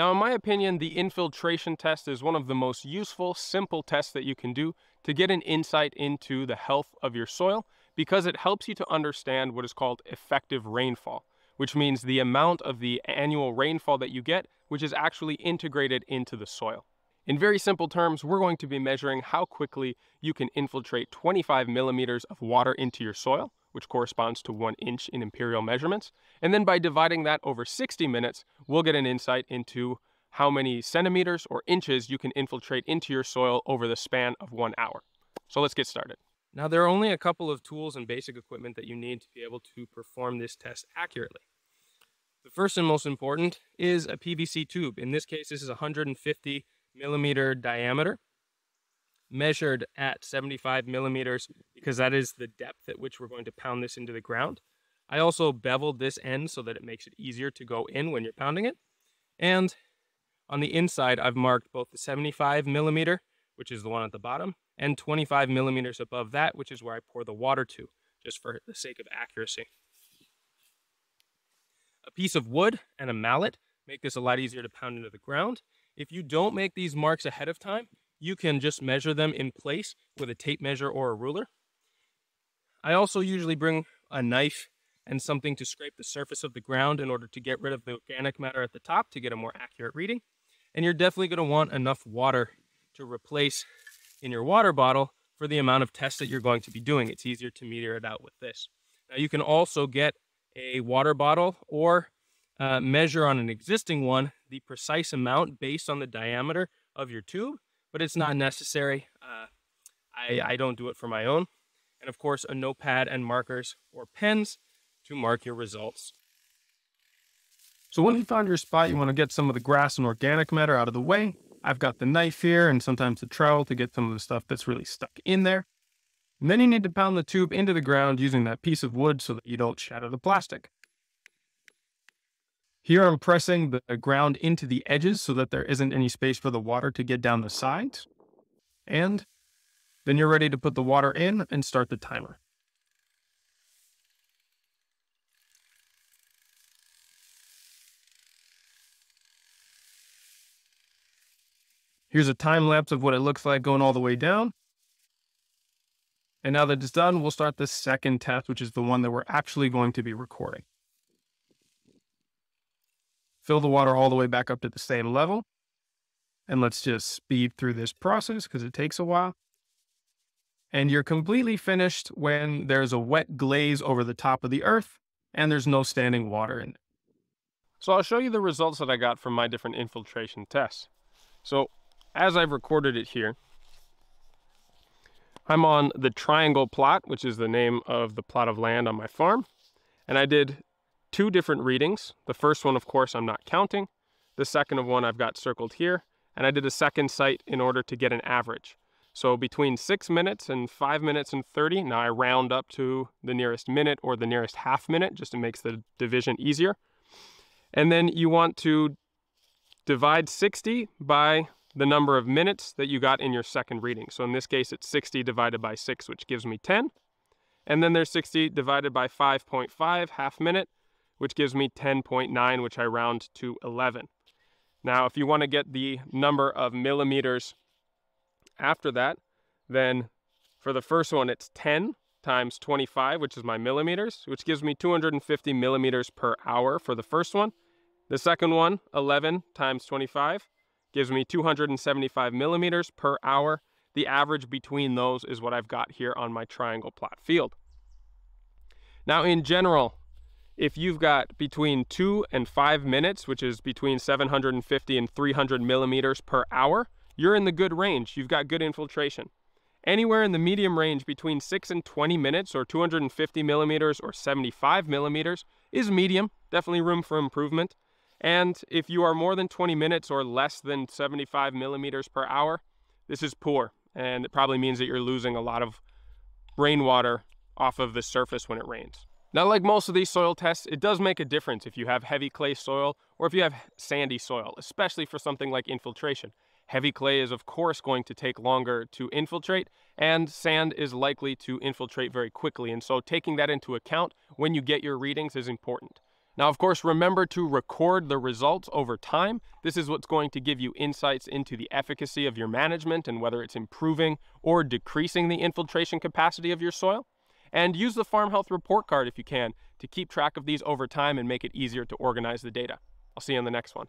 Now, in my opinion, the infiltration test is one of the most useful, simple tests that you can do to get an insight into the health of your soil because it helps you to understand what is called effective rainfall, which means the amount of the annual rainfall that you get, which is actually integrated into the soil. In very simple terms, we're going to be measuring how quickly you can infiltrate 25 millimeters of water into your soil, which corresponds to one inch in imperial measurements. And then by dividing that over 60 minutes, we'll get an insight into how many centimeters or inches you can infiltrate into your soil over the span of one hour. So let's get started. Now, there are only a couple of tools and basic equipment that you need to be able to perform this test accurately. The first and most important is a PVC tube. In this case, this is 150 millimeter diameter, measured at 75 millimeters because that is the depth at which we're going to pound this into the ground. I also beveled this end so that it makes it easier to go in when you're pounding it. And on the inside, I've marked both the 75 millimeter, which is the one at the bottom, and 25 millimeters above that, which is where I pour the water to, just for the sake of accuracy. A piece of wood and a mallet make this a lot easier to pound into the ground. If you don't make these marks ahead of time, you can just measure them in place with a tape measure or a ruler. I also usually bring a knife and something to scrape the surface of the ground in order to get rid of the organic matter at the top to get a more accurate reading. And you're definitely going to want enough water to replace in your water bottle for the amount of tests that you're going to be doing. It's easier to meter it out with this. Now you can also get a water bottle or uh, measure on an existing one the precise amount based on the diameter of your tube but it's not necessary. Uh, I, I don't do it for my own. And of course, a notepad and markers or pens to mark your results. So when you find your spot, you want to get some of the grass and organic matter out of the way. I've got the knife here and sometimes the trowel to get some of the stuff that's really stuck in there. And then you need to pound the tube into the ground using that piece of wood so that you don't shatter the plastic. Here I'm pressing the ground into the edges so that there isn't any space for the water to get down the sides. And then you're ready to put the water in and start the timer. Here's a time lapse of what it looks like going all the way down. And now that it's done, we'll start the second test, which is the one that we're actually going to be recording. Fill the water all the way back up to the same level. And let's just speed through this process because it takes a while. And you're completely finished when there's a wet glaze over the top of the earth and there's no standing water in it. So I'll show you the results that I got from my different infiltration tests. So as I've recorded it here, I'm on the triangle plot, which is the name of the plot of land on my farm. And I did two different readings. The first one, of course, I'm not counting. The second of one I've got circled here. And I did a second site in order to get an average. So between six minutes and five minutes and 30, now I round up to the nearest minute or the nearest half minute, just to makes the division easier. And then you want to divide 60 by the number of minutes that you got in your second reading. So in this case, it's 60 divided by 6, which gives me 10. And then there's 60 divided by 5.5, half minute, which gives me 10.9, which I round to 11. Now, if you want to get the number of millimeters after that, then for the first one, it's 10 times 25, which is my millimeters, which gives me 250 millimeters per hour for the first one. The second one, 11 times 25, gives me 275 millimeters per hour. The average between those is what I've got here on my triangle plot field. Now, in general, if you've got between two and five minutes, which is between 750 and 300 millimeters per hour, you're in the good range. You've got good infiltration. Anywhere in the medium range between 6 and 20 minutes or 250 millimeters or 75 millimeters is medium, definitely room for improvement. And if you are more than 20 minutes or less than 75 millimeters per hour, this is poor. And it probably means that you're losing a lot of rainwater off of the surface when it rains. Now, like most of these soil tests, it does make a difference if you have heavy clay soil or if you have sandy soil, especially for something like infiltration. Heavy clay is of course going to take longer to infiltrate and sand is likely to infiltrate very quickly. And so taking that into account when you get your readings is important. Now, of course, remember to record the results over time. This is what's going to give you insights into the efficacy of your management and whether it's improving or decreasing the infiltration capacity of your soil. And use the Farm Health Report Card if you can to keep track of these over time and make it easier to organize the data. I'll see you in the next one.